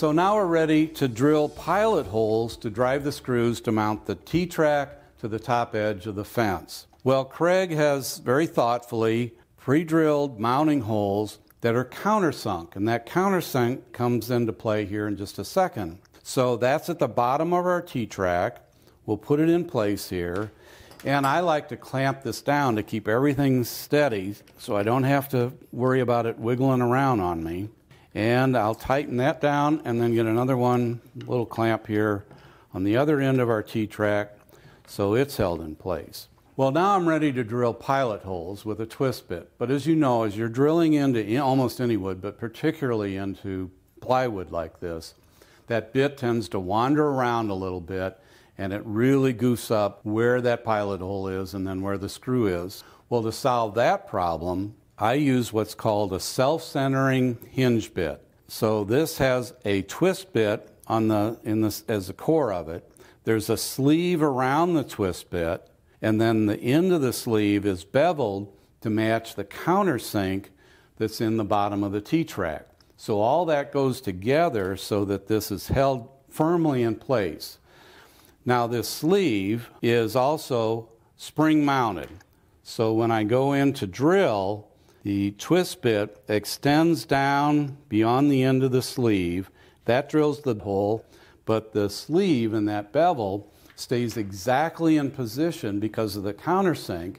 So now we're ready to drill pilot holes to drive the screws to mount the T-track to the top edge of the fence. Well, Craig has very thoughtfully pre-drilled mounting holes that are countersunk, and that countersunk comes into play here in just a second. So that's at the bottom of our T-track. We'll put it in place here. And I like to clamp this down to keep everything steady so I don't have to worry about it wiggling around on me. And I'll tighten that down and then get another one, little clamp here on the other end of our T-track so it's held in place. Well, now I'm ready to drill pilot holes with a twist bit. But as you know, as you're drilling into almost any wood, but particularly into plywood like this, that bit tends to wander around a little bit and it really goofs up where that pilot hole is and then where the screw is. Well, to solve that problem, I use what's called a self-centering hinge bit. So this has a twist bit on the, in the, as the core of it. There's a sleeve around the twist bit, and then the end of the sleeve is beveled to match the countersink that's in the bottom of the T-track. So all that goes together so that this is held firmly in place. Now this sleeve is also spring mounted. So when I go in to drill, the twist bit extends down beyond the end of the sleeve. That drills the hole, but the sleeve and that bevel stays exactly in position because of the countersink,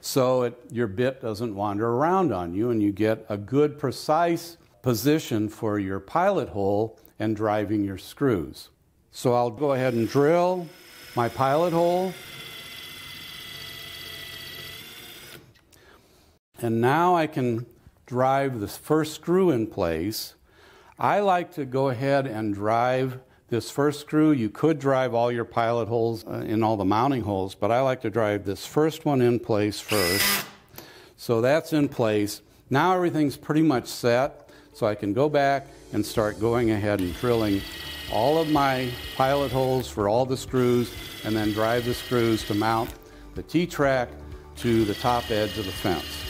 so it, your bit doesn't wander around on you and you get a good, precise position for your pilot hole and driving your screws. So I'll go ahead and drill my pilot hole. And now I can drive this first screw in place. I like to go ahead and drive this first screw. You could drive all your pilot holes uh, in all the mounting holes, but I like to drive this first one in place first. So that's in place. Now everything's pretty much set, so I can go back and start going ahead and drilling all of my pilot holes for all the screws and then drive the screws to mount the T-track to the top edge of the fence.